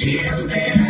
Jim Bear.